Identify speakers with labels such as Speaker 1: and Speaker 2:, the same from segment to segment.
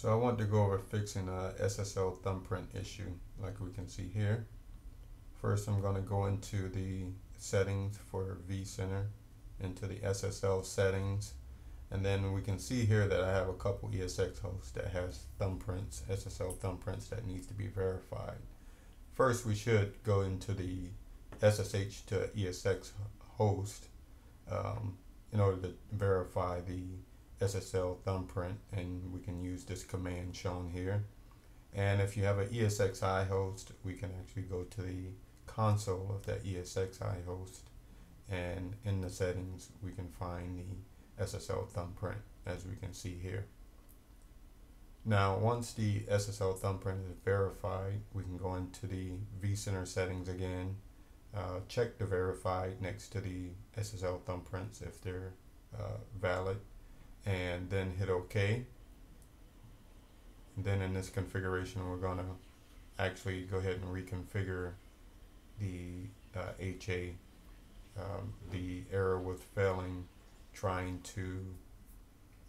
Speaker 1: So I want to go over fixing a SSL thumbprint issue like we can see here. First I'm going to go into the settings for vCenter, into the SSL settings, and then we can see here that I have a couple ESX hosts that has thumbprints, SSL thumbprints that needs to be verified. First we should go into the SSH to ESX host um, in order to verify the SSL thumbprint and we can use this command shown here. And if you have an ESXi host, we can actually go to the console of that ESXi host and in the settings we can find the SSL thumbprint as we can see here. Now once the SSL thumbprint is verified, we can go into the vCenter settings again, uh, check the verified next to the SSL thumbprints if they're uh, valid and then hit OK. And then in this configuration, we're going to actually go ahead and reconfigure the uh, HA. Um, the error was failing trying to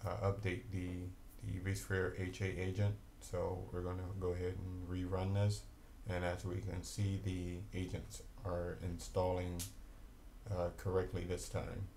Speaker 1: uh, update the, the vSphere HA agent. So we're going to go ahead and rerun this. And as we can see, the agents are installing uh, correctly this time.